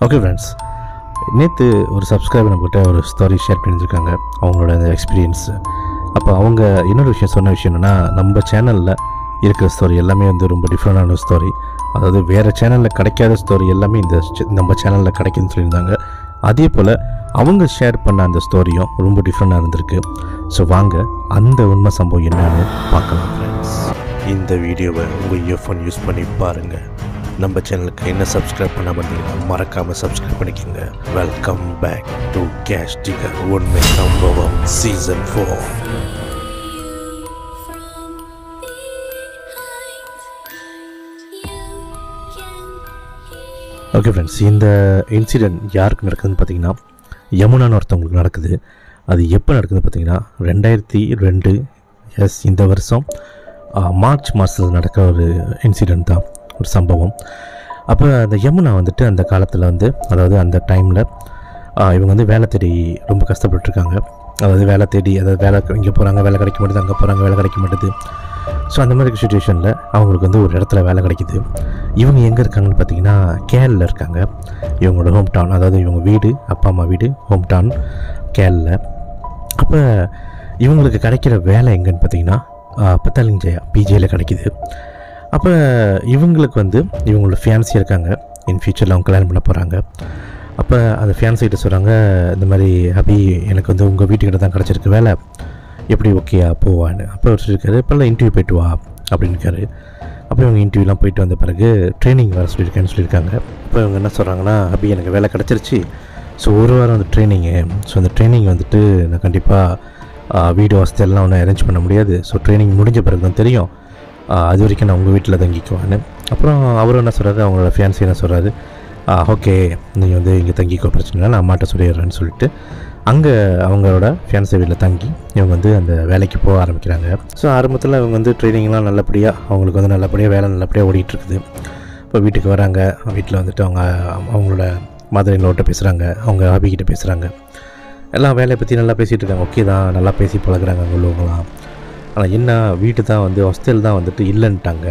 Okay friends நேற்று ஒரு subscriber நம்மகிட்ட ஒரு ஸ்டோரி ஷேர் பண்ணியிருக்காங்க அவங்களோட அந்த அப்போ அவங்க இன்னொரு விஷயம் சொன்ன விஷயம் என்னென்னா நம்ம சேனலில் இருக்கிற ஸ்டோரி எல்லாமே வந்து ரொம்ப டிஃப்ரெண்டான ஸ்டோரி அதாவது வேறு சேனலில் கிடைக்காத ஸ்டோரி எல்லாமே இந்த நம்ம சேனலில் கிடைக்குதுன்னு சொல்லியிருந்தாங்க. அதே போல் அவங்க ஷேர் பண்ண அந்த ஸ்டோரியும் ரொம்ப டிஃப்ரெண்டாக இருந்திருக்கு. ஸோ வாங்க அந்த உண்மை சம்பவம் என்னன்னு பார்க்கலாம் ஃப்ரெண்ட்ஸ் இந்த வீடியோவை உங்கள் இயர்ஃபோன் யூஸ் பண்ணி பாருங்கள் நம்ம சேனலுக்கு என்ன சப்ஸ்கிரைப் பண்ண பார்த்தீங்கன்னா மறக்காமல் சப்ஸ்கிரைப் பண்ணிக்கோங்க. Welcome back to cash digger உண்மை சம்பவம் சீசன் ஃபோர் ஓகே ஃப்ரெண்ட்ஸ் இந்த இன்சிடெண்ட் யாருக்கு நடக்குதுன்னு பார்த்தீங்கன்னா யமுனான்னு ஒருத்தவங்களுக்கு நடக்குது. அது எப்போ நடக்குதுன்னு பார்த்தீங்கன்னா ரெண்டாயிரத்தி ரெண்டு எஸ் இந்த வருஷம் மார்ச் மாதத்தில் நடக்கிற ஒரு இன்சிடெண்ட் தான். ஒரு சம்பவம். அப்போ அந்த யமுனா வந்துட்டு அந்த காலத்தில் வந்து அதாவது அந்த டைமில் இவங்க வந்து வேலை தேடி ரொம்ப கஷ்டப்பட்டுருக்காங்க. அதாவது வேலை தேடி அதாவது வேலை இங்கே போகிறாங்க வேலை கிடைக்க மாட்டேது அங்கே போகிறாங்க வேலை கிடைக்க மாட்டேது. ஸோ அந்த மாதிரி சுச்சுவேஷனில் அவங்களுக்கு வந்து ஒரு இடத்துல வேலை கிடைக்கிது. இவங்க எங்கே இருக்காங்கன்னு பார்த்தீங்கன்னா கேரளில் இருக்காங்க. இவங்களோட ஹோம் டவுன் அதாவது இவங்க வீடு அப்பா அம்மா வீடு ஹோம் டவுன் கேரளில் அப்போ இவங்களுக்கு கிடைக்கிற வேலை எங்கேன்னு பார்த்தீங்கன்னா பத்தாலிங் ஜெயா பிஜேயில் கிடைக்கிது. அப்போ இவங்களுக்கு வந்து இவங்களோட ஃபேன்ஸி இருக்காங்க. இன் ஃபியூச்சரில் அவங்க கல்யாணம் பண்ண போகிறாங்க அப்போ அந்த ஃபேன்ஸிக்கிட்ட சொல்கிறாங்க இந்த மாதிரி அபி எனக்கு வந்து உங்கள் வீட்டுக்கிட்ட தான் கிடச்சிருக்கு வேலை. எப்படி ஓகேயா போவான்னு? அப்போ அவர் சொல்லியிருக்காரு இப்போல்லாம் இன்டர்வியூ போயிட்டு வா அப்படின்னுக்காரு அப்போ இவங்க இன்டர்வியூலாம் போயிட்டு வந்த பிறகு ட்ரைனிங் வர சொல்லியிருக்கேன்னு சொல்லியிருக்காங்க. அப்போ இவங்க என்ன சொல்கிறாங்கன்னா அபி எனக்கு வேலை கிடச்சிருச்சு. ஸோ ஒரு வாரம் அந்த ட்ரைனிங்கு ஸோ அந்த ட்ரைனிங் வந்துட்டு நான் கண்டிப்பாக வீடு வசதியெல்லாம் ஒன்றும் அரேஞ்ச் பண்ண முடியாது. ஸோ ட்ரைனிங் முடிஞ்ச பிறகு தான் தெரியும். அது வரைக்கும் நான் உங்கள் வீட்டில் தங்கிக்குவான்னு. அப்புறம் அவரும் என்ன சொல்கிறாரு அவங்களோட ஃபேன்சி என்ன சொல்கிறாரு ஓகே நீங்கள் வந்து இங்கே தங்கிக்கோ பிரச்சனை இல்லை. நான் அம்மாட்ட சொல்லிடுறேன்னு சொல்லிட்டு அங்கே அவங்களோட ஃபேன்சி வீட்டில் தங்கி இவங்க வந்து அந்த வேலைக்கு போக ஆரம்பிக்கிறாங்க. ஸோ ஆரம்பத்தில் இவங்க வந்து ட்ரைனிங்லாம் நல்லபடியாக அவங்களுக்கு வந்து நல்லபடியாக வேலை நல்லபடியாக ஓடிட்டுருக்குது. இப்போ வீட்டுக்கு வராங்க. வீட்டில் வந்துட்டு அவங்க அவங்களோட மதுரையிலோட்ட பேசுகிறாங்க அவங்க ஹாபிக்கிட்ட பேசுகிறாங்க எல்லாம் வேலையை பற்றி நல்லா பேசிகிட்டு இருக்காங்க. ஓகே தான் நல்லா பேசி பழகுறாங்க அங்கே உள்ளவங்களாம் ஆனால் என்ன வீட்டு தான் வந்து ஹாஸ்டல் தான் வந்துட்டு இல்லைன்ட்டாங்க.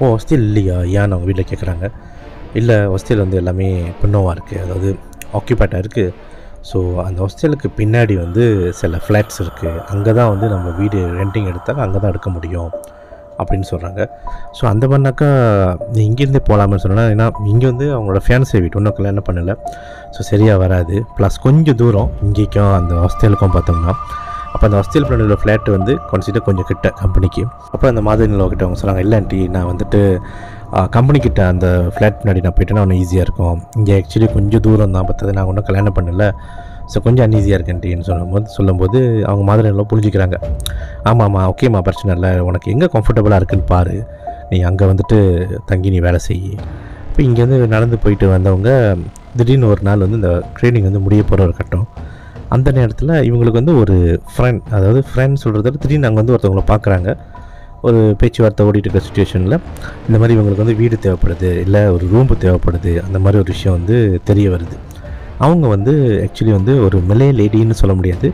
ஓ ஹாஸ்டல் இல்லையா? ஏன்னு அவங்க வீட்டில் கேட்குறாங்க இல்லை ஹாஸ்டல் வந்து எல்லாமே பின்னோவாக இருக்குது அதாவது ஆக்கியூபேட்டாக இருக்குது ஸோ அந்த ஹாஸ்டலுக்கு பின்னாடி வந்து சில ஃப்ளாட்ஸ் இருக்குது அங்கே தான் வந்து நம்ம வீடு ரெண்டிங் எடுத்தால் அங்கே தான் எடுக்க முடியும் அப்படின்னு சொல்கிறாங்க ஸோ அந்த மாதிரினாக்கா நீ இங்கேருந்தே போகலாம்னு சொன்னால் ஏன்னா இங்கே வந்து அவங்களோட ஃபேன்ஸை வீட்டு ஒன்றும் கல்யாணம் பண்ணலை? ஸோ சரியாக வராது. ப்ளஸ் கொஞ்சம் தூரம் இங்கேக்கும் அந்த ஹாஸ்டலுக்கும் பார்த்தோம்னா அப்போ அந்த ஹாஸ்டல் பிளானோட ஃப்ளாட் வந்து கன்சிடர் கொஞ்சம் கிட்ட கம்பெனிக்கு அப்புறம் அந்த மாதிரி கிட்ட அவங்க சொல்கிறாங்க இல்லைன்ட்டி நான் வந்துட்டு கம்பெனி கிட்ட அந்த ஃப்ளாட் முன்னாடி நான் போயிட்டேன்னா ஒன்று ஈஸியாக இருக்கும். இங்கே ஆக்சுவலி கொஞ்சம் தூரம் தான் பார்த்தது நான் ஒன்றும் கல்யாணம் பண்ணல. ஸோ கொஞ்சம் அன்ஈஸியாக இருக்கேன்ட்டின்னு சொல்லும்போது சொல்லும்போது அவங்க மாதிரி எல்லாம் புரிஞ்சுக்கிறாங்க. ஆமாம் ஓகேம்மா பிரச்சனை இல்லை. உனக்கு எங்கே கம்ஃபர்டபுளாக இருக்குன்னு பாரு. நீ அங்கே வந்துட்டு தங்கி நீ வேலை செய். இப்போ இங்கேருந்து நடந்து போயிட்டு வந்தவங்க திடீர்னு ஒரு நாள் வந்து இந்த ட்ரைனிங் வந்து முடிய போகிற ஒரு கட்டம். அந்த நேரத்தில் இவங்களுக்கு வந்து ஒரு ஃப்ரெண்ட் அதாவது ஃப்ரெண்ட் சொல்கிறத விட திடீர்னு அங்கே வந்து ஒருத்தவங்கள பார்க்குறாங்க ஒரு பேச்சுவார்த்தை ஓடிட்டு இருக்க சுச்சுவேஷனில் இந்த மாதிரி இவங்களுக்கு வந்து வீடு தேவைப்படுது இல்லை ஒரு ரூம்பு தேவைப்படுது அந்த மாதிரி ஒரு விஷயம் வந்து தெரிய வருது. அவங்க வந்து ஆக்சுவலி வந்து ஒரு மிலே லேடின்னு சொல்ல முடியாது.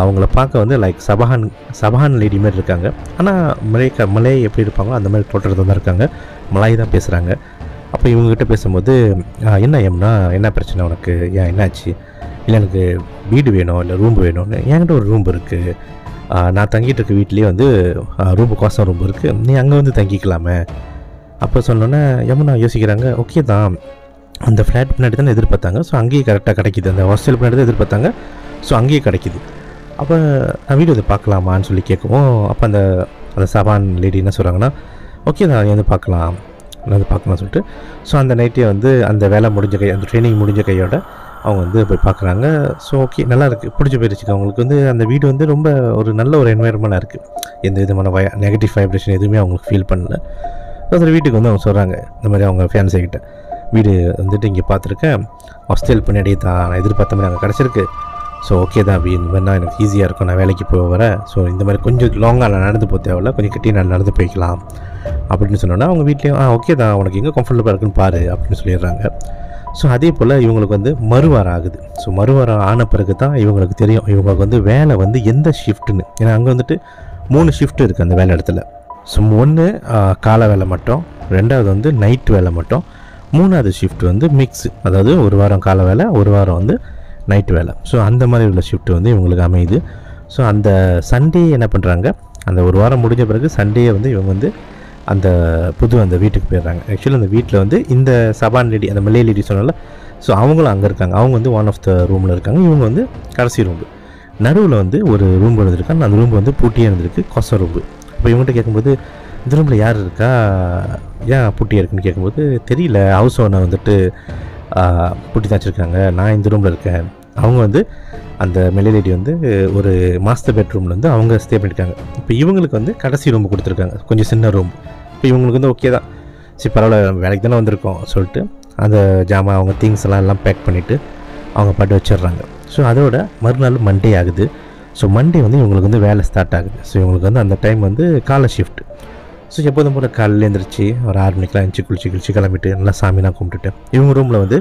அவங்கள பார்க்க வந்து லைக் சபஹான் சபஹான் லேடி மாதிரி இருக்காங்க. ஆனால் மலை க மலை எப்படி இருப்பாங்களோ அந்த மாதிரி தோற்றத்தில் தான் இருக்காங்க. மலாய் தான் பேசுகிறாங்க அப்போ இவங்ககிட்ட பேசும்போது என்ன எம்னா என்ன பிரச்சனை உனக்கு? ஏன் என்னாச்சு? இல்லை எனக்கு வீடு வேணும் இல்லை ரூம் வேணும்னு என்கிட்ட ஒரு ரூம் இருக்குது நான் தங்கிட்டு இருக்க வீட்லேயே வந்து ரூம் கோசம் ரூம் இருக்குது நீ அங்கே வந்து தங்கிக்கலாமே. அப்போ சொன்னோன்னே யமுனா யோசிக்கிறாங்க ஓகே தான். அந்த ஃப்ளாட் பின்னாடி தானே எதிர்பார்த்தாங்க. ஸோ அங்கேயே கரெக்டாக கிடைக்கிது. அந்த ஹாஸ்டல் பின்னாடி தான் எதிர்பார்த்தாங்க. ஸோ அங்கேயே கிடைக்கிது. அப்போ நான் வீடு வந்து பார்க்கலாமான்னு சொல்லி கேட்கவும் அப்போ அந்த அந்த சபான் லேடி என்ன சொல்கிறாங்கன்னா ஓகே தான் நீ வந்து பார்க்கலாம். நான் வந்து பார்க்கலாம் சொல்லிட்டு. ஸோ அந்த நைட்டே வந்து அந்த வேலை முடிஞ்ச கை அந்த ட்ரைனிங் முடிஞ்ச கையோட அவங்க வந்து போய் பார்க்குறாங்க. ஸோ ஓகே நல்லா இருக்குது பிடிச்சி போயிருச்சுங்க அவங்களுக்கு வந்து அந்த வீடு வந்து ரொம்ப ஒரு நல்ல ஒரு என்வாயர்மெண்ட்டாக இருக்குது எந்த விதமான வய நெகட்டிவ் வைப்ரேஷன் எதுவுமே அவங்களுக்கு ஃபீல் பண்ணல. ஸோ அந்த வீட்டுக்கு வந்து அவங்க சொல்கிறாங்க இந்த மாதிரி அவங்க ஃபேன்ஸை கிட்ட. வீடு வந்துட்டு இங்கே பார்த்துருக்கேன். ஹாஸ்டல் பின்னாடி தான் நான் எதிர்பார்த்த மாதிரி அங்கே கிடச்சிருக்கு. ஸோ ஓகே தான் அப்படி. இந்த மாதிரினா எனக்கு ஈஸியாக இருக்கும். நான் வேலைக்கு போக வரேன் ஸோ இந்த மாதிரி கொஞ்சம் லாங்காக நான் நடந்து போக தேவையில்ல. கொஞ்சம் கிட்டே நான் நடந்து போய்க்கலாம். அப்படின்னு சொன்னோன்னா அவங்க வீட்லேயும் ஆ ஓகே தான். உனக்கு எங்கே கம்ஃபர்டபுளாக இருக்குன்னு பாரு. அப்படின்னு சொல்லிடுறாங்க. ஸோ அதே போல் இவங்களுக்கு வந்து மறுவாரம் ஆகுது ஸோ மறுவாரம் ஆன பிறகு தான் இவங்களுக்கு தெரியும். இவங்களுக்கு வந்து வேலை வந்து எந்த ஷிஃப்ட்டுன்னு ஏன்னா அங்கே வந்துட்டு மூணு ஷிஃப்ட் இருக்குது அந்த வேலை இடத்துல. ஸோ ஒன்று காலை வேலை மட்டும். ரெண்டாவது வந்து நைட் வேலை மட்டும். மூணாவது ஷிஃப்ட் வந்து மிக்ஸ் அதாவது ஒரு வாரம் கால வேலை ஒரு வாரம் வந்து நைட் வேலை. ஸோ அந்த மாதிரி உள்ள ஷிஃப்ட் வந்து இவங்களுக்கு அமையுது. ஸோ அந்த சண்டே என்ன பண்ணுறாங்க அந்த ஒரு வாரம் முடிஞ்ச பிறகு சண்டேயை வந்து இவங்க வந்து அந்த புது அந்த வீட்டுக்கு போயிடுறாங்க. ஆக்சுவலி அந்த வீட்டில் வந்து இந்த சபான் லேடி அந்த மலே லேடி சொன்னால ஸோ அவங்களும் அங்கே இருக்காங்க. அவங்க வந்து ஒன் ஆஃப் த ரூமில் இருக்காங்க. இவங்க வந்து கடைசி ரூம் நடுவில் வந்து ஒரு ரூம் இருந்திருக்காங்க. அந்த ரூம் வந்து பூட்டியே இருந்திருக்கு. கொச ரூம்பு இப்போ இவங்ககிட்ட கேட்கும்போது இந்த ரூமில் யார் இருக்கா? ஏன் பூட்டியாக இருக்குன்னு கேட்கும்போது தெரியல. ஹவுஸ் ஓனர் வந்துட்டு பூட்டி தான் வச்சுருக்காங்க. நான் இந்த ரூமில் இருக்கேன். அவங்க வந்து அந்த மெல்லேடி வந்து ஒரு மாஸ்டர் பெட்ரூமில் வந்து அவங்க ஸ்டே பண்ணியிருக்காங்க. இப்போ இவங்களுக்கு வந்து கடைசி ரூம் கொடுத்துருக்காங்க. கொஞ்சம் சின்ன ரூம் இப்போ இவங்களுக்கு வந்து ஓகே தான். சரி பரவாயில்ல வேலைக்கு தானே வந்திருக்கோம் சொல்லிட்டு அந்த ஜாமான் அவங்க திங்ஸ் எல்லாம் எல்லாம் பேக் பண்ணிவிட்டு அவங்க பாட்டு வச்சிடுறாங்க. ஸோ அதோட மறுநாள் மண்டே ஆகுது. ஸோ மண்டே வந்து இவங்களுக்கு வந்து வேலை ஸ்டார்ட் ஆகுது. ஸோ இவங்களுக்கு வந்து அந்த டைம் வந்து காலை ஷிஃப்ட் ஸோ எப்போதும் போல் காலையில் எழுந்திரிச்சு ஒரு ஆறு மணிக்கெலாம் எழுந்துச்சி குளிச்சு குளிச்சு கிளம்பிட்டு நல்லா சாமிலாம் கும்பிட்டுட்டு இவங்க ரூமில் வந்து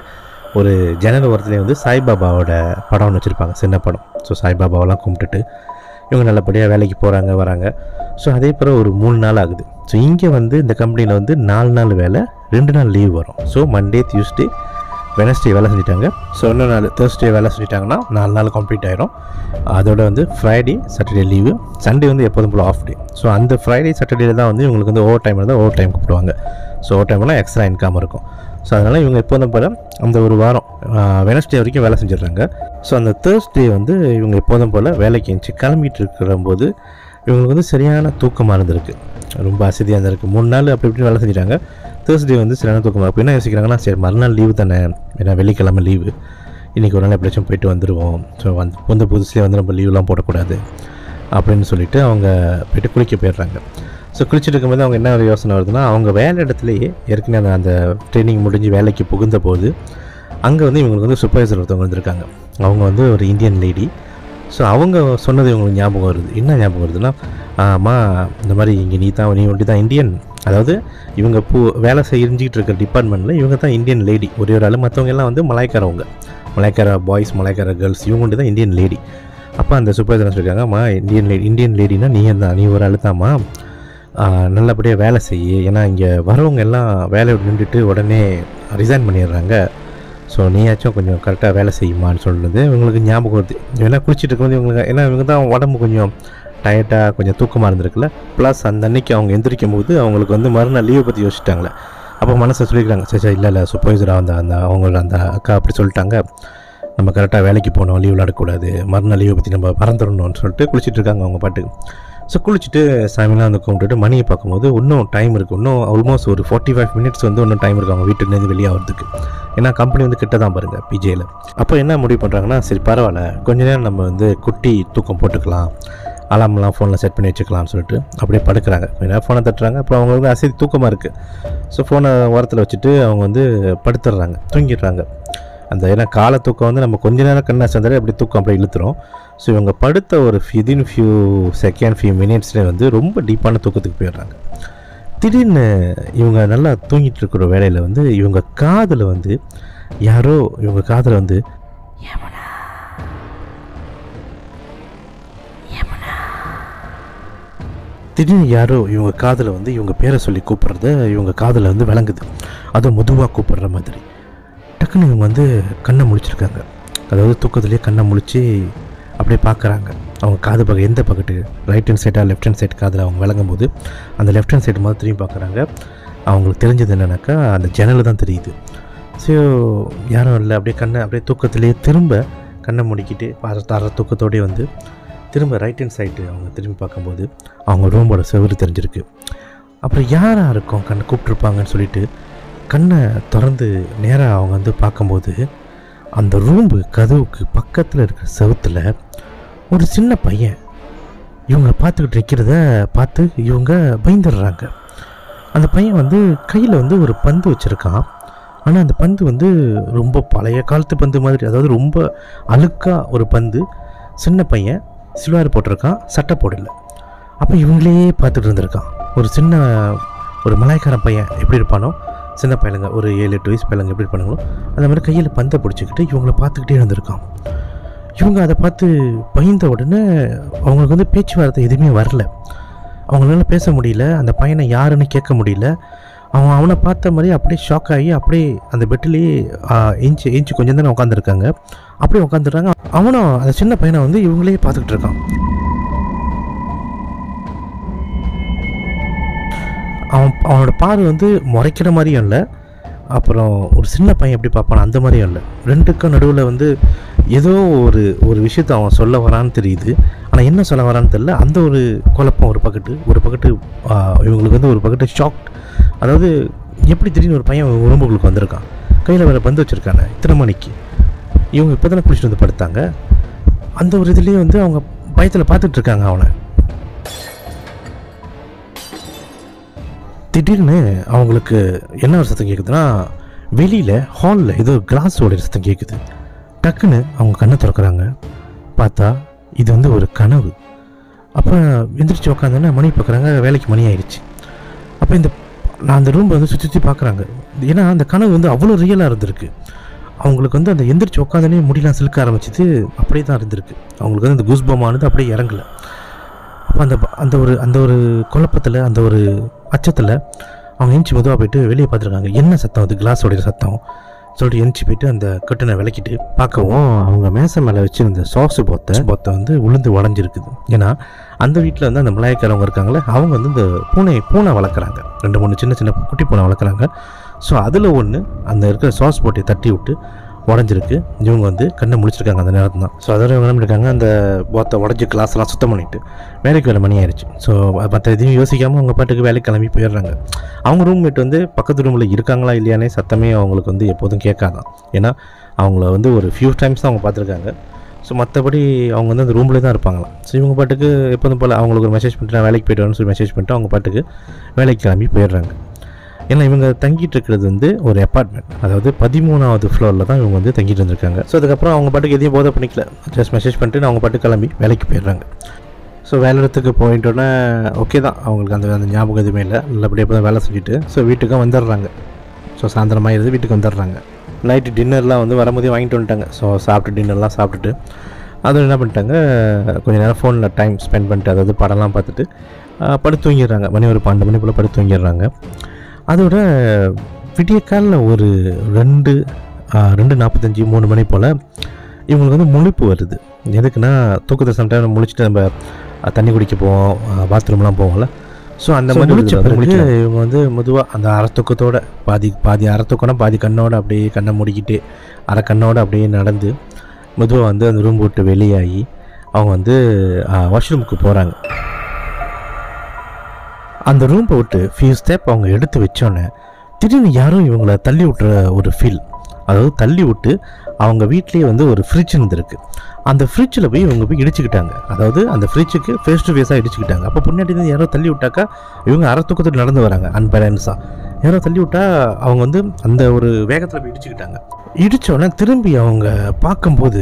ஒரு ஜன்னல் ஓரத்துலேயே வந்து சாய்பாபாவோட படம் ஒன்று வச்சுருப்பாங்க சின்ன படம். ஸோ சாய்பாபாவெல்லாம் கும்பிட்டுட்டு இவங்க நல்லபடியாக வேலைக்கு போகிறாங்க வராங்க. ஸோ அதே போல் ஒரு மூணு நாள் ஆகுது. ஸோ இங்கே வந்து இந்த கம்பெனியில் வந்து நாலு நாள் வேலை ரெண்டு நாள் லீவ் வரும். ஸோ மண்டே டியூஸ்டே வெனஸ்டே வேலை செஞ்சுட்டாங்க. ஸோ இன்னும் நாள் தேர்ஸ்டே வேலை செஞ்சுட்டாங்கன்னா நாலு நாள் கம்ப்ளீட் ஆயிரும். அதோட வந்து ஃப்ரைடே சாட்டர்டே லீவு சண்டே வந்து எப்போதும் போல் ஆஃப் டே ஸோ அந்த ஃப்ரைடே சாட்டர்டேல தான் வந்து இவங்களுக்கு வந்து ஓவர் டைம் இருந்தால் ஓவர் டைம் கூப்பிடுவாங்க ஸோ ஓவர் டைம்லாம் எக்ஸ்ட்ரா இன்கம் இருக்கும். ஸோ அதனால் இவங்க எப்போதும் போல் அந்த ஒரு வாரம் வெனஸ்டே வரைக்கும் வேலை செஞ்சிடுறாங்க. ஸோ அந்த தேர்ஸ்டே வந்து இவங்க எப்போதும் போல் வேலைக்கு எழுந்துச்சு கிளம்பிட்டு இருக்கிற போது இவங்களுக்கு வந்து சரியான தூக்கமாக இருந்திருக்கு. ரொம்ப அசதியாக இருந்திருக்கு. மூணு நாள் அப்படி இப்படி வேலை செஞ்சிட்டாங்க. தேர்ஸ்டே வந்து சரியான தூக்கமாக இப்போ என்ன யோசிக்கிறாங்கன்னா சரி மறுநாள் லீவு தானே. ஏன்னா வெள்ளிக்கிழமை லீவு இன்றைக்கி ஒரு நாள் எப்படியாச்சும் போயிட்டு வந்துடுவோம் ஸோ வந்து வந்த புதுசுலேயே வந்து நம்ம லீவ்லாம் போடக்கூடாது. அப்படின்னு சொல்லிட்டு அவங்க போய்ட்டு குளிக்க போயிடுறாங்க. ஸோ குளிச்சுட்டு இருக்கும்போது அவங்க என்ன ஒரு யோசனை வருதுன்னா அவங்க வேலை இடத்துலையே ஏற்கனவே அந்த அந்த ட்ரைனிங் முடிஞ்சு வேலைக்கு புகுந்த போது அங்கே வந்து இவங்களுக்கு வந்து சூப்பர்வைசர் ஒருத்தவங்க வந்திருக்காங்க. அவங்க வந்து ஒரு இந்தியன் லேடி ஸோ அவங்க சொன்னது இவங்களுக்கு ஞாபகம் வருது. என்ன ஞாபகம் வருதுன்னா ஆமா இந்த மாதிரி இங்கே நீ தான் நீ ஒண்டி தான் இந்தியன் அதாவது இவங்க பூ வேலை செஞ்சுக்கிட்டு இருக்கிற டிபார்ட்மெண்ட்டில் இவங்க தான் இந்தியன் லேடி ஒரே ஒரு ஆள் மற்றவங்க எல்லாம் வந்து மலாய்க்காரவங்க. மலாய்க்கார பாய்ஸ் மலாய்க்கார கேர்ள்ஸ் இவங்க ஒண்டி தான் இந்தியன் லேடி அப்போ அந்த சூப்பர்வைசர் சொல்லியிருக்காங்கம்மா இந்தியன் லேடி இந்தியன் லேடினா நீ தான் நீ ஒரு ஆள் தாம்மா நல்லபடியாக வேலை செய்ய ஏன்னா இங்கே வரவங்க எல்லாம் வேலையை நின்றுட்டு உடனே ரிசைன் பண்ணிடுறாங்க. ஸோ நீயாச்சும் கொஞ்சம் கரெக்டாக வேலை செய்யுமான்னு சொல்லுறது இவங்களுக்கு ஞாபகம் வருது. ஏன்னா குளிச்சுட்டு இருக்கும்போது இவங்களுக்கு ஏன்னா இவங்க தான் உடம்பு கொஞ்சம் டயர்டாக கொஞ்சம் தூக்கமாக இருந்திருக்குல்ல. ப்ளஸ் அந்த அன்னைக்கு அவங்க எந்திரிக்கும் போது அவங்களுக்கு வந்து மறுநாள் லீவை பற்றி யோசிச்சிட்டாங்களே. அப்போ மனசை சொல்லியிருக்காங்க சரி சரி இல்லை இல்லை சூப்பர்வைசராக அந்த அந்த அவங்களோட அந்த அக்கா அப்படி சொல்லிட்டாங்க. நம்ம கரெக்டாக வேலைக்கு போகணும் லீவ் விளாடக்கூடாது மறுநாள் லீவை பற்றி நம்ம மறந்துடணும்னு சொல்லிட்டு குளிச்சுட்டு இருக்காங்க அவங்க பாட்டுக்கு. ஸோ குளிச்சுட்டு சாமிலாம் வந்து கும்பிட்டுட்டு மணியை பார்க்கும்போது இன்னும் டைம் இருக்குது இன்னும் ஆல்மோஸ்ட் ஒரு ஃபார்ட்டி ஃபைவ் மினிட்ஸ் வந்து இன்னும் டைம் இருக்குது அவங்க வீட்டுலேருந்து வெளியே ஆகிறதுக்கு ஏன்னா கம்பெனி வந்து கிட்ட தான் பாருங்கள் பிஜேயில் அப்போ என்ன முடிவு பண்ணுறாங்கன்னா சரி பரவாயில்ல. கொஞ்ச நேரம் நம்ம வந்து குட்டி தூக்கம் போட்டுக்கலாம். அலாம்லாம் ஃபோனில் செட் பண்ணி வச்சுக்கலாம்னு சொல்லிட்டு அப்படியே படுக்கிறாங்க. கொஞ்ச நேரம் ஃபோனை தட்டுறாங்க. அப்புறம் அவங்க வந்து அசதி தூக்கமாக இருக்குது ஸோ ஃபோனை ஓரத்தில் வச்சுட்டு அவங்க வந்து படுத்துடுறாங்க தூங்கிடுறாங்க. அந்த ஏன்னா கால தூக்கம் வந்து நம்ம கொஞ்ச நேரம் கண்ணா சேர்ந்தாலே அப்படி தூக்கம் அப்படியே இழுத்துரும். ஸோ இவங்க படுத்த ஒரு விதின் ஃபியூ செகண்ட் ஃபியூ மினிட்ஸ்லேயே வந்து ரொம்ப டீப்பான தூக்கத்துக்கு போயிடுறாங்க. திடீர்னு இவங்க நல்லா தூங்கிட்டு இருக்கிற வேலையில் வந்து இவங்க காதில் வந்து யாரோ இவங்க காதில் வந்து திடீர்னு யாரோ இவங்க காதில் வந்து இவங்க பேரை சொல்லி கூப்பிட்றத இவங்க காதில் வந்து விளங்குது. அதுவும் மெதுவாக கூப்பிடுற மாதிரி. டக்குன்னு இவங்க வந்து கண்ணை முழிச்சிருக்காங்க. அதாவது தூக்கத்துலேயே கண்ணை முழிச்சு அப்படியே பார்க்குறாங்க. அவங்க காது பக்கம் எந்த பக்கத்து? ரைட் ஹேண்ட் சைடாக லெஃப்ட் ஹேண்ட் சைடு காதில் அவங்க விளங்கும் போது அந்த லெஃப்ட் ஹேண்ட் சைடு மாதிரி திரும்பி பார்க்குறாங்க. அவங்களுக்கு தெரிஞ்சது என்னென்னாக்கா அந்த ஜன்னல் தான் தெரியுது. ஸோ யாரும் இல்லை. அப்படியே கண்ணை அப்படியே தூக்கத்திலேயே திரும்ப கண்ணை முடிக்கிட்டு பார தர தூக்கத்தோடே வந்து திரும்ப ரைட் ஹேண்ட் சைடு அவங்க திரும்பி பார்க்கும்போது அவங்க ரூமோட செவரு தெரிஞ்சிருக்கு. அப்புறம் யாராக இருக்கும் கண்ணை கூப்பிட்ருப்பாங்கன்னு சொல்லிட்டு கண்ணை திறந்து நேராக அவங்க வந்து பார்க்கும்போது அந்த ரூம்பு கதவுக்கு பக்கத்தில் இருக்கிற செவுத்தில் ஒரு சின்ன பையன் இவங்க பார்த்துக்கிட்டு இருக்கிறத பார்த்து இவங்க பயந்துடுறாங்க. அந்த பையன் வந்து கையில் வந்து ஒரு பந்து வச்சுருக்கான். ஆனால் அந்த பந்து வந்து ரொம்ப பழைய காலத்து பந்து மாதிரி அதாவது ரொம்ப அழுக்காக ஒரு பந்து. சின்ன பையன் சில்வார் போட்டிருக்கான் சட்டை போடல. அப்போ இவங்களே பார்த்துட்டு இருந்திருக்கான். ஒரு சின்ன ஒரு மலாய்க்காரன் பையன் எப்படி இருப்பானோ சின்ன பையலுங்க ஒரு ஏழு எட்டு வயசு பையலுங்க எப்படி பண்ணுங்களோ அந்த மாதிரி கையில் பந்தை பிடிச்சிக்கிட்டு இவங்கள பார்த்துக்கிட்டே இருந்திருக்கான். இவங்க அதை பார்த்து பயந்த உடனே அவங்களுக்கு வந்து பேச்சுவார்த்தை எதுவுமே வரல. அவங்களால பேச முடியல அந்த பையனை யாருன்னு கேட்க முடியல. அவன் அவனை பார்த்த மாதிரி அப்படியே ஷாக் ஆகி அப்படியே அந்த பெட்டிலேயே ஏஞ்சி ஏஞ்சி கொஞ்சம் தானே உட்காந்துருக்காங்க அப்படியே உட்காந்துருக்காங்க அவனும் அந்த சின்ன பையனை வந்து இவங்களே பார்த்துக்கிட்டு இருக்கான். அவன் அவனோட பார்வை வந்து முறைக்கிற மாதிரியும் இல்லை. அப்புறம் ஒரு சின்ன பையன் எப்படி பார்ப்பான் அந்த மாதிரியும் இல்லை. ரெண்டுக்கும் நடுவில் வந்து ஏதோ ஒரு ஒரு விஷயத்த அவன் சொல்ல வரான்னு தெரியுது. ஆனால் என்ன சொல்ல வரான்னு தெரில அந்த ஒரு குழப்பம் ஒரு பக்கெட்டு ஒரு பக்கெட்டு இவங்களுக்கு வந்து ஒரு பக்கெட்டு ஷாக் அதாவது எப்படி திடீர்னு ஒரு பையன் உடம்புகளுக்கு வந்திருக்கான்? கையில் வேறு பந்து வச்சுருக்காங்க இத்தனை மணிக்கு. இவங்க இப்போ தானே குளிச்சுட்டு வந்து படுத்தாங்க. அந்த ஒரு இதுலேயே வந்து அவங்க பயத்தில் பார்த்துட்ருக்காங்க அவனை. திடீர்னு அவங்களுக்கு என்ன ஒரு சத்தம் கேட்குதுன்னா வெளியில் ஹாலில் ஏதோ கிளாஸ் ஓடுற சத்தம் கேட்குது டக்குன்னு அவங்க கண்ணை திறக்கிறாங்க. பார்த்தா இது வந்து ஒரு கனவு. அப்போ எந்திரிச்சு உட்காந்தோன்னே மணி பார்க்குறாங்க வேலைக்கு மணி ஆயிடுச்சு அப்போ இந்த நான் அந்த ரூம் வந்து சுற்றி சுற்றி பார்க்குறாங்க. ஏன்னா அந்த கனவு வந்து அவ்வளோ ரியலாக இருந்திருக்கு. அவங்களுக்கு வந்து அந்த எந்திரிச்சு உட்காந்தனே முடியலாம் சிலுக்க ஆரம்பிச்சது அப்படியே தான் இருந்திருக்கு. அவங்களுக்கு வந்து அந்த குஸ்பமானது அப்படியே இறங்கலை. அப்போ அந்த அந்த ஒரு அந்த ஒரு குழப்பத்தில் அந்த ஒரு அச்சத்தில் அவங்க எந்திச்சு மெதுவாக போயிட்டு வெளியே பார்த்துருக்காங்க. என்ன சத்தம் அது? கிளாஸோடைய சத்தம். சொல்லிட்டு எந்திச்சு போயிட்டு அந்த கட்டனை விளக்கிட்டு பார்க்கவும் அவங்க மேசை மேலே வச்சிருந்த சாசு பொத்தை பொத்தை வந்து உளுந்து உடஞ்சிருக்குது ஏன்னா அந்த வீட்டில் வந்து அந்த மலாய்க்காரவங்க இருக்காங்களே அவங்க வந்து இந்த பூனை பூனை வளர்க்குறாங்க. ரெண்டு மூணு சின்ன சின்ன குட்டி பூனை வளர்க்குறாங்க. ஸோ அதில் ஒன்று அந்த இருக்கிற சாஸ் போட்டை தட்டி விட்டு உடஞ்சிருக்கு. இவங்க வந்து கண்ணை முழிச்சிருக்காங்க அந்த நேரத்தில் தான். ஸோ அதோட இவங்க என்ன பண்ணிருக்காங்க அந்த போத்தை உடஞ்சி கிளாஸ்லாம் சுத்தம் பண்ணிட்டு வேலைக்கு வேலை மணி ஆயிடுச்சு ஸோ மற்ற எதையும் யோசிக்காமல் அவங்க பாட்டுக்கு வேலைக்கு கிளம்பி போயிடுறாங்க. அவங்க ரூம்மேட் வந்து பக்கத்து ரூமில் இருக்காங்களா இல்லையானே சத்தமே அவங்களுக்கு வந்து எப்போதும் கேட்காதான். ஏன்னா அவங்கள வந்து ஒரு ஃபியூ டைம்ஸ் தான் அவங்க பார்த்துருக்காங்க. ஸோ மற்றபடி அவங்க வந்து அந்த ரூம்லேயே தான் இருப்பாங்களாம். ஸோ இவங்க பாட்டுக்கு எப்போதும் போல் அவங்களுக்கு ஒரு மெசேஜ் பண்ணிட்டு நான் வேலைக்கு போய்ட்டு வரேன்னு சொல்லி மெசேஜ் பண்ணிட்டு அவங்க பாட்டுக்கு வேலைக்கு கிளம்பி போயிடுறாங்க. ஏன்னா இவங்க தங்கிட்டு இருக்கிறது வந்து ஒரு அப்பார்ட்மெண்ட் அதாவது பதிமூணாவது ஃப்ளோரில் தான் இவங்க வந்து தங்கிட்டு இருந்திருக்காங்க. ஸோ அதுக்கப்புறம் அவங்க பாட்டுக்கு எதையும் போதை பண்ணிக்கல. ஜஸ்ட் மெசேஜ் பண்ணிட்டு அவங்க பாட்டு கிளம்பி வேலைக்கு போயிடுறாங்க. ஸோ வேலை இடத்துக்கு போயிட்டோன்னே ஓகே தான். அவங்களுக்கு அந்த அந்த ஞாபகம் எதுவுமே இல்லை. நல்லபடியாக தான் வேலை செஞ்சுட்டு ஸோ வீட்டுக்கும் வந்துடுறாங்க. ஸோ சாயந்தரமாகிடுது வீட்டுக்கு வந்துடுறாங்க. நைட்டு டின்னர்லாம் வந்து வரும்போதே வாங்கிட்டு வந்துட்டாங்க. ஸோ சாப்பிட்டு டின்னர்லாம் சாப்பிட்டுட்டு அதில் என்ன பண்ணிட்டாங்க கொஞ்சம் நேரம் ஃபோனில் டைம் ஸ்பெண்ட் பண்ணிட்டு அதாவது படம்லாம் பார்த்துட்டு படுத்து தூங்கிடுறாங்க. மணி ஒரு பன்னெண்டு மணி போல் படுத்து தூங்கிடுறாங்க. அதோட விடிய காலில் ஒரு ரெண்டு ரெண்டு நாற்பத்தஞ்சு மூணு மணி போல் இவங்களுக்கு வந்து முழிப்பு வருது. எதுக்குன்னா தூக்கத்தை சம்டைம் முழிச்சிட்டு நம்ம தண்ணி குடிக்க போவோம் பாத்ரூம்லாம் போவோம்ல. ஸோ அந்த மாதிரி முழிச்ச இவங்க வந்து மெதுவாக அந்த அறத்தூக்கத்தோட பாதி பாதி அறத்தூக்கம்னா பாதி கண்ணோட அப்படியே கண்ணை மூடிக்கிட்டு அரை கண்ணோட அப்படியே நடந்து மெதுவாக வந்து அந்த ரூம் விட்டு வெளியாகி அவங்க வந்து வாஷ்ரூமுக்கு போகிறாங்க அந்த ரூமை விட்டு ஃபியூ ஸ்டெப் அவங்க எடுத்து வச்சோன்னே திடீர்னு யாரும் இவங்கள தள்ளி விட்டுற ஒரு ஃபீல் அதாவது தள்ளி விட்டு அவங்க வீட்லேயே வந்து ஒரு ஃப்ரிட்ஜ் இருந்திருக்கு. அந்த ஃப்ரிட்ஜில் போய் இவங்க போய் இடிச்சுக்கிட்டாங்க. அதாவது அந்த ஃப்ரிட்ஜுக்கு ஃபேஸ் டு ஃபேஸாக இடிச்சுக்கிட்டாங்க. அப்போ பின்னாடி இருந்து யாரோ தள்ளி விட்டாக்கா இவங்க அரை தூக்கத்தில் நடந்து வராங்க அன்பேலன்ஸாக யாரோ தள்ளி விட்டா அவங்க வந்து அந்த ஒரு வேகத்தில் போய் இடிச்சுக்கிட்டாங்க. இடித்தோடனே திரும்பி அவங்க பார்க்கும்போது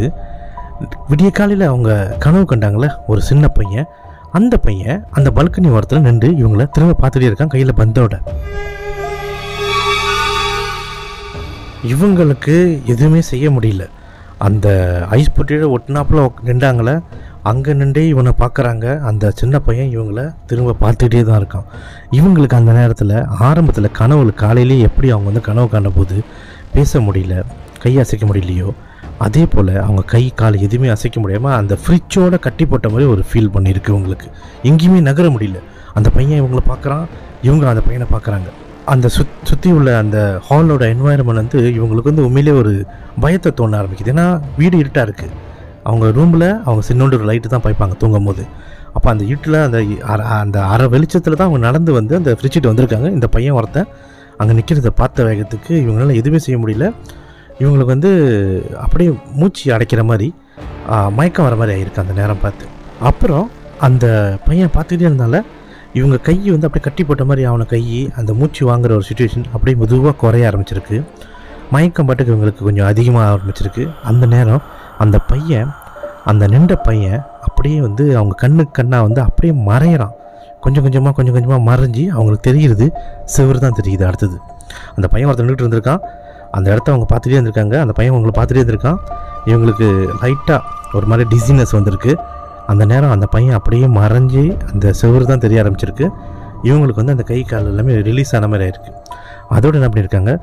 விடிய காலையில் அவங்க கனவு கண்டாங்களே ஒரு சின்ன பையன். அந்த பையன் அந்த பல்கனி ஓரத்தில் நின்று இவங்கள திரும்ப பார்த்துட்டே இருக்கான் கையில் பந்தோட. இவங்களுக்கு எதுவுமே செய்ய முடியல. அந்த ஐஸ் பொட்டியோட ஒட்டினாப்புல நின்றாங்களே அங்கே நின்றே இவனை பார்க்குறாங்க. அந்த சின்ன பையன் இவங்கள திரும்ப பார்த்துக்கிட்டே தான் இருக்கான். இவங்களுக்கு அந்த நேரத்தில் ஆரம்பத்தில் கனவு காலையிலேயே எப்படி அவங்க வந்து கனவு காணும்போது பேச முடியல கை அசைக்க முடியலையோ அதே போல் அவங்க கை கால் எதுவுமே அசைக்க முடியாமல் அந்த ஃப்ரிட்ஜோட கட்டி போட்ட மாதிரி ஒரு ஃபீல் பண்ணியிருக்கு இவங்களுக்கு. எங்கேயுமே நகர முடியல. அந்த பையன் இவங்கள பார்க்குறான். இவங்க அந்த பையனை பார்க்குறாங்க. அந்த சுத் சுற்றி உள்ள அந்த ஹாலோட என்வாயன்மெண்ட் வந்து இவங்களுக்கு வந்து உண்மையிலே ஒரு பயத்தை தோண ஆரம்பிக்குது. ஏன்னா வீடு இருட்டாக இருக்குது அவங்க ரூமில் அவங்க சின்னோண்டு ஒரு லைட்டு தான் பைப்பாங்க தூங்கும் போது அப்போ அந்த இருட்டில் அந்த அந்த அரை வெளிச்சத்தில் தான் அவங்க நடந்து வந்து அந்த ஃப்ரிட்ஜிட்டு வந்திருக்காங்க. இந்த பையன் ஒருத்தன் அங்கே நிற்கிறத பார்த்த வேகத்துக்கு இவங்களால எதுவுமே செய்ய முடியல. இவங்களுக்கு வந்து அப்படியே மூச்சு அடைக்கிற மாதிரி மயக்கம் வர மாதிரி ஆயிருக்கு அந்த நேரம் பார்த்து. அப்புறம் அந்த பையன் பார்த்துக்கிட்டே இருந்தால இவங்க கை வந்து அப்படியே கட்டி போட்ட மாதிரி அவனை கை அந்த மூச்சு வாங்குற ஒரு சுச்சுவேஷன் அப்படியே மெதுவாக குறைய ஆரம்பிச்சிருக்கு. மயக்கம் பாட்டுக்கு இவங்களுக்கு கொஞ்சம் அதிகமாக ஆரம்பிச்சிருக்கு. அந்த நேரம் அந்த பையன் அந்த நின்ற பையன் அப்படியே வந்து அவங்க கண்ணுக்கு கண்ணாக வந்து அப்படியே மறையிறான். கொஞ்சம் கொஞ்சமாக கொஞ்சம் கொஞ்சமாக மறைஞ்சி அவங்களுக்கு தெரிகிறது சிவர் தான் தெரியுது அடுத்தது. அந்த பையன் ஒருத்தர் நின்றுட்டு இருந்திருக்கான். அந்த இடத்த அவங்க பார்த்துட்டே இருந்திருக்காங்க. அந்த பையன் அவங்களை பார்த்துட்டே இருந்திருக்கான். இவங்களுக்கு லைட்டாக ஒரு மாதிரி டிசினஸ் வந்திருக்கு. அந்த நேரம் அந்த பையன் அப்படியே மறைஞ்சி அந்த செவரு தான் தெரிய ஆரம்பிச்சிருக்கு. இவங்களுக்கு வந்து அந்த கை கால் எல்லாமே ரிலீஸ் ஆன மாதிரி ஆயிருக்கு. அதோட என்ன பண்ணியிருக்காங்க?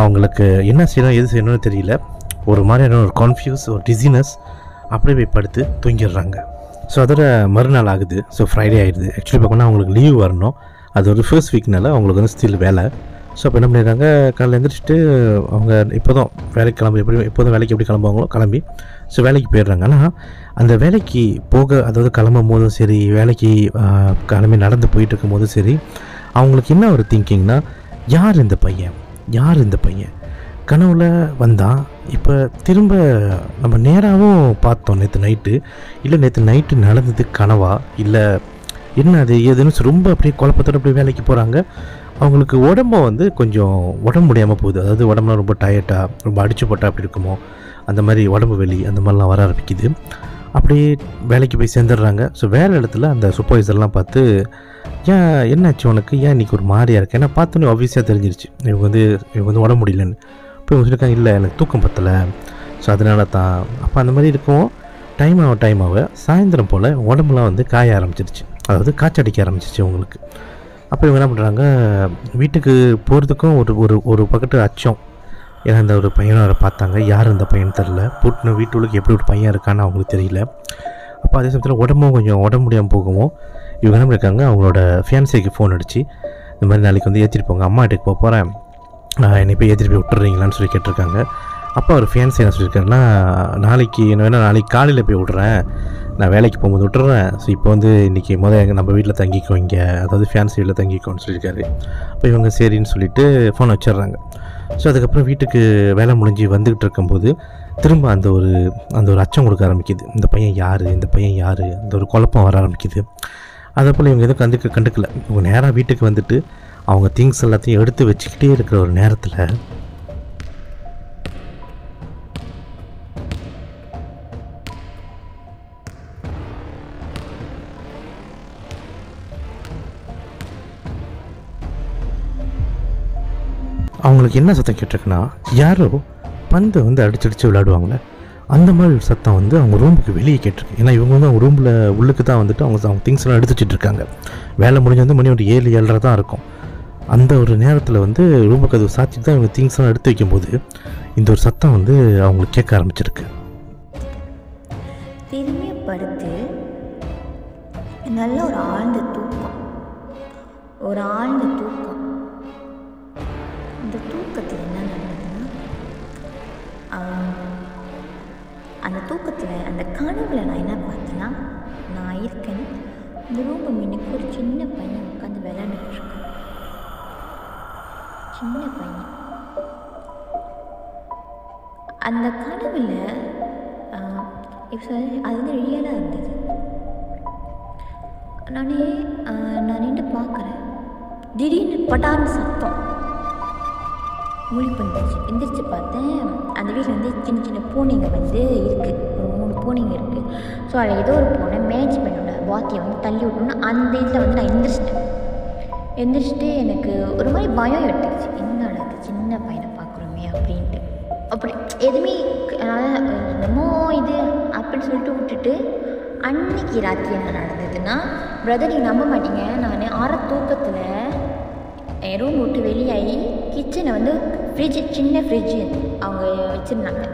அவங்களுக்கு என்ன செய்யணும் எது செய்யணும்னு தெரியல. ஒரு மாதிரியான ஒரு கான்ஃபியூஸ் ஒரு டிசினஸ் அப்படியே போய் படுத்து தூங்கிடுறாங்க. ஸோ அதோட மறுநாள் ஆகுது. ஸோ ஃப்ரைடே ஆகிடுது ஆக்சுவலி பார்க்கணும்னா அவங்களுக்கு லீவ் வரணும். அது ஒரு ஃபர்ஸ்ட் வீக்னால அவங்களுக்கு வந்து ஸ்டில் வேலை. ஸோ அப்போ என்ன பண்ணிடுறாங்க காலையில் எழுந்திரிச்சிட்டு அவங்க இப்போ தான் வேலைக்கு கிளம்பி எப்படி எப்போதும் வேலைக்கு எப்படி கிளம்புவாங்களோ கிளம்பி ஸோ வேலைக்கு போயிடுறாங்க. ஆனால் அந்த வேலைக்கு போக அதாவது கிளம்பும் போதும் சரி வேலைக்கு கிளம்பி நடந்து போயிட்டு இருக்கும் போதும் சரி அவங்களுக்கு என்ன ஒரு திங்கிங்னா யார் இந்த பையன்? யார் இந்த பையன்? கனவுல வந்தான். இப்போ திரும்ப நம்ம நேராகவும் பார்த்தோம் நேற்று நைட்டு இல்லை நேற்று நைட்டு நடந்தது கனவா? இல்லை என்ன அது ஏதுன்னு ரொம்ப அப்படியே குழப்பத்தோடு அப்படியே வேலைக்கு போகிறாங்க அவங்களுக்கு உடம்ப வந்து கொஞ்சம் உடம்பு முடியாமல் போகுது. அதாவது உடம்புலாம் ரொம்ப டயர்டாக ரொம்ப அடிச்சு போட்டால் அப்படி இருக்குமோ அந்த மாதிரி உடம்பு வெளி அந்த மாதிரிலாம் வர ஆரம்பிக்குது. அப்படியே வேலைக்கு போய் சேர்ந்துடுறாங்க. ஸோ வேலை இடத்துல அந்த சூப்பர்வைசர்லாம் பார்த்து ஏன் என்னாச்சு உனக்கு? ஏன் இன்னைக்கு ஒரு மாதிரியாக இருக்குது ஏன்னா பார்த்தோன்னே ஆப்வியஸாக தெரிஞ்சிருச்சு. இவங்க வந்து இவங்க வந்து உடம்பு முடியலன்னு. இப்போ இவங்க சொல்லியிருக்காங்க இல்லை எனக்கு தூக்கம் பத்தலை. ஸோ அதனால தான். அப்போ அந்த மாதிரி இருக்கும். டைம் ஆக டைம் ஆக சாயந்தரம் போல் உடம்புலாம் வந்து காய ஆரம்பிச்சிருச்சு. அதாவது காய்ச்சடிக்க ஆரம்பிச்சிச்சு அவங்களுக்கு. அப்போ இவங்க என்ன பண்ணுறாங்க வீட்டுக்கு போகிறதுக்கும் ஒரு ஒரு ஒரு பக்கத்து அச்சம். ஏன்னா இந்த ஒரு பையனை அவரை பார்த்தாங்க. யார் இந்த பையன் தெரில புட்டின வீட்டுக்கு எப்படி ஒரு பையன் இருக்கான்னு அவங்களுக்கு தெரியல. அப்போ அதே சமயத்தில் உடம்பும் கொஞ்சம் உடம்பு முடியாமல் போகவும் இவங்க என்ன பண்ணிருக்காங்க அவங்களோட ஃபியான்சிக்கு ஃபோன் அடித்து இந்த மாதிரி நாளைக்கு வந்து ஏற்றிட்டு போங்க. அம்மா வீட்டுக்கு போக போகிறேன் என்னை போய் ஏற்றிட்டு போய் விட்டுறீங்களான்னு சொல்லி கேட்டிருக்காங்க. அப்போ அவர் ஃபேன்ஸ் என்ன சொல்லியிருக்காருன்னா நாளைக்கு என்ன வேணால் நாளைக்கு காலையில் போய் விட்றேன். நான் வேலைக்கு போகும்போது விட்டுறேன். ஸோ இப்போ வந்து இன்றைக்கி முதல் எங்கள் நம்ம வீட்டில் தங்கிக்கோ இங்கே. அதாவது ஃபேன்ஸ் வீட்டில் தங்கிக்கோன்னு சொல்லியிருக்காரு. அப்போ இவங்க சரின்னு சொல்லிட்டு ஃபோன் வச்சிடுறாங்க. ஸோ அதுக்கப்புறம் வீட்டுக்கு வேலை முடிஞ்சு வந்துக்கிட்டு இருக்கும்போது திரும்ப அந்த ஒரு அந்த ஒரு அச்சம் கொடுக்க ஆரம்பிக்குது. இந்த பையன் யார்? இந்த பையன் யார்? அந்த ஒரு குழப்பம் வர ஆரம்பிக்குது. அதே போல் இவங்க எதுவும் கண்டுக்க கண்டுக்கல. இவங்க நேராக வீட்டுக்கு வந்துட்டு அவங்க திங்ஸ் எல்லாத்தையும் எடுத்து வச்சுக்கிட்டே இருக்கிற ஒரு நேரத்தில் அவங்களுக்கு என்ன சத்தம் கேட்டிருக்குன்னா யாரோ பந்தை வந்து அடிச்சடிச்சு விளையாடுவாங்களே அந்த மாதிரி ஒரு சத்தம் வந்து அவங்க ரூமுக்கு வெளியே கேட்டிருக்கு. ஏன்னா இவங்க வந்து அவங்க ரூமில் உள்ளுக்கு தான் வந்துட்டு அவங்க அவங்க திங்ஸ் எல்லாம் எடுத்து இருக்காங்க வேலை முடிஞ்சு வந்து மணி ஒரு ஏழு ஏழரை தான் இருக்கும். அந்த ஒரு நேரத்தில் வந்து ரூமுக்கு அது சாத்திட்டு தான் இவங்க திங்ஸ் எல்லாம் எடுத்து வைக்கும்போது இந்த ஒரு சத்தம் வந்து அவங்களுக்கு கேட்க ஆரம்பிச்சிருக்கு. திரும்பி படுத்து நல்ல ஒரு ஆழ்ந்த தூக்கம். ஒரு ஆழ்ந்த தூக்கம். அந்த தூக்கத்தில் அந்த கனவுல நான் என்ன பார்த்தேன்னா நான் இருக்கேன் இந்த ரூம் மின்னுக்கு ஒரு சின்ன பையன் உட்காந்து விளையாண்டுட்டு இருக்கான். சின்ன பையன். அந்த கனவுல இப்போ அது வந்து ரியலாக இருந்தது. நானே நான் நின்று பார்க்குறேன். திடீர்னு பட்டான்னு சத்தம். முழிப்பு வந்துச்சு எந்திரிச்சு பார்த்தேன் அந்த வீட்டில் வந்து சின்ன சின்ன பூனைங்க வந்து இருக்குது ஒரு மூணு பூனைங்க இருக்குது ஸோ அதில் ஏதோ ஒரு பூனை மேனேஜ்மெண்ட்டோட வாத்தியை வந்து தள்ளி விட்டோன்னு அந்த இதில் வந்து நான் எந்திரிச்சிட்டேன். எந்திரிச்சிட்டு எனக்கு ஒரு மாதிரி பயம் எடுத்துக்கிச்சு. என்ன இது சின்ன பையனை பார்க்குறோமே அப்படின்ட்டு. அப்படி எதுவுமே என்னமோ இது அப்படின்னு சொல்லிட்டு விட்டுட்டு அன்னைக்கு ராத்திரி என்ன நடந்ததுன்னா பிரதர் நீங்கள் நம்ப மாட்டீங்க. நான் ஆற தூக்கத்தில் என் ரூம் விட்டு வெளியாகி கிச்சனை வந்து ஃப்ரிட்ஜ் சின்ன ஃப்ரிட்ஜு அவங்க வச்சுருந்தாங்க.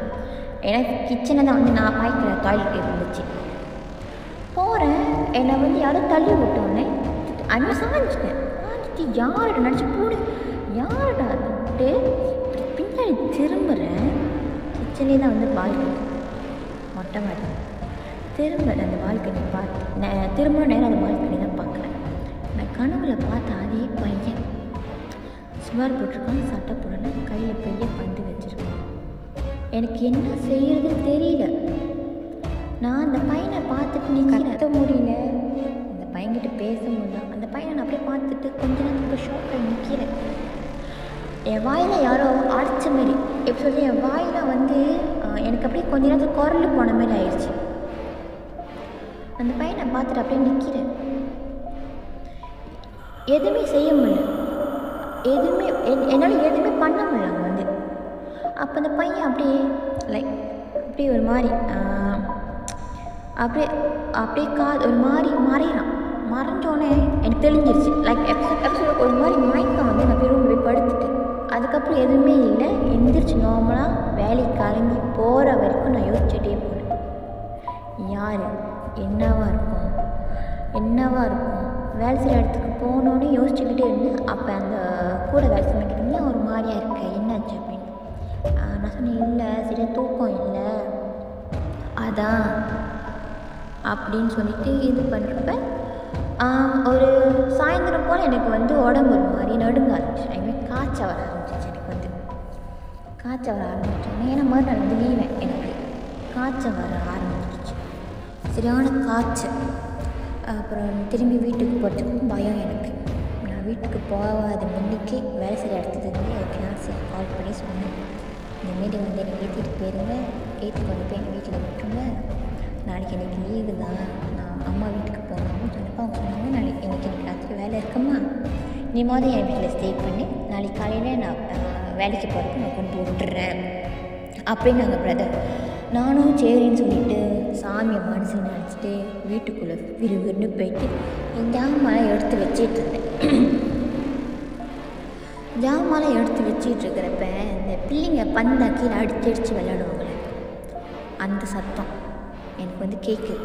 ஏன்னா கிச்சனை தான் வந்து நான் பாய்க்கிற டாய்லெட் இருந்துச்சு. போகிறேன் என்னை வந்து யாரும் தள்ளி விட்டோன்னே அங்கே சாஞ்சிட்டேன். சாஞ்சிட்டு யார்கிட்ட நினச்சி போடு. யார்டான்ட்டு பின்னாடி திரும்புகிறேன் கிச்சனே தான் வந்து பால்கனி மொட்டை மாடி. திரும்புகிறேன் அந்த பால்கனி பார்த்து திரும்ப நேரம் அந்த பால்கனி தான் பார்க்குறேன். நான் கனவுல பார்த்தா அதே பையன். சுமார் போட்டிருக்கான் சட்டை போடல. கையில் பெரிய பந்து வச்சுருக்கான் எனக்கு என்ன செய்யறதுன்னு தெரியல. நான் அந்த பையனை பார்த்துட்டு நீ கத்த முடியல. அந்த பையன்கிட்ட பேச முடியல. அந்த பையனை நான் அப்படியே பார்த்துட்டு கொஞ்ச நேரத்துக்கு ஷாக்காக நிற்கிறேன் என் வாயில் யாரோ அடிச்ச மாதிரி. எப்படி சொல்லி என் வாயில் வந்து எனக்கு அப்படியே கொஞ்ச நேரத்துக்கு குரல் போன மாதிரி ஆயிடுச்சு. அந்த பையனை பார்த்துட்டு அப்படியே நிற்கிறேன் எதுவுமே செய்ய முடியல. எதுவுமே என்- என்னால் எதுவுமே பண்ண முடியல அங்கே வந்து. அப்போ அந்த பையன் அப்படியே லைக் அப்படியே ஒரு மாதிரி அப்படியே அப்படியே கா ஒரு மாதிரி மறையிறான் மறைஞ்சோடனே எனக்கு தெரிஞ்சிருச்சு லைக் எபிசோட் எபிசோட் ஒரு மாதிரி மயக்கம் வந்து நான் போய் போய் படுத்துட்டேன் அதுக்கப்புறம் எதுவுமே இல்லை. எந்திரிச்சு நார்மலாக வேலைக்கு கிளம்பி போகிற வரைக்கும் நான் யோசிச்சுட்டே போனேன். யார்? என்னவா இருக்கும்? என்னவா இருக்கும்? வேலை செய்கிற இடத்துக்கு போகணுன்னு யோசிச்சுக்கிட்டே இருந்தேன் அப்போ அந்த கூட வேலை செஞ்சுக்கிட்டு ஒரு மாதிரியாக இருக்க என்னாச்சு அப்படின்னு. நான் சொன்னேன் இல்லை சரியாக தூக்கம் இல்லை. அதான் அப்படின்னு சொல்லிட்டு இது பண்ணுறப்ப ஒரு சாயந்தரம் போல் எனக்கு வந்து உடம்பு ஒரு மாதிரி நடுங்க ஆரம்பிச்சு ஐ மீன் காய்ச்ச வர ஆரம்பிச்சிச்சு எனக்கு வந்து. காய்ச்ச வர ஆரம்பிச்சோன்னே ஏன்னா மறுநாள் வந்து லீவேன் எனக்கு. காய்ச்ச வர ஆரம்பிச்சிச்சு. சரியான காய்ச்சல். அப்புறம் திரும்பி வீட்டுக்கு போகிறதுக்கும் பயம் எனக்கு. நான் வீட்டுக்கு போகாத முன்னிக்கே வேலை செய்கிற இடத்துலேருந்து கிளாஸுக்கு கால் பண்ணி சொன்னேன். இந்தமாரி வந்து என்னை ஏற்றிட்டு போயிருங்க ஏற்றி கொண்டு போய் எங்கள் வீட்டில் விட்டுருங்க. நாளைக்கு எனக்கு லீவு தான். நான் அம்மா வீட்டுக்கு போகணும்னு சொன்னப்போ அவங்க சொன்னாங்க நாளைக்கு எனக்கு எனக்கு ராத்திரி வேலை இருக்குமா? நீ மொதல் என் வீட்டில் ஸ்டே பண்ணி. நாளைக்கு காலையில் நான் வேலைக்கு போகிறதுக்கு நான் கொண்டு விட்டுறேன். அப்படின்னாங்க பிரதர் நானும் சரின்னு சொல்லிட்டு சாமியை மனசில் நினச்சிட்டு வீட்டுக்குள்ளே விறுவிறுன்னு போயிட்டு என் ஜாமான் எடுத்து வச்சிட்டு இருந்தேன். ஜாமான் எடுத்து வச்சிட்டு இருக்கிறப்ப இந்த பிள்ளைங்க பந்தா கீழே அடிச்சு அடித்து விளையாடுவாங்களே அந்த சத்தம். எனக்கு வந்து கேட்குது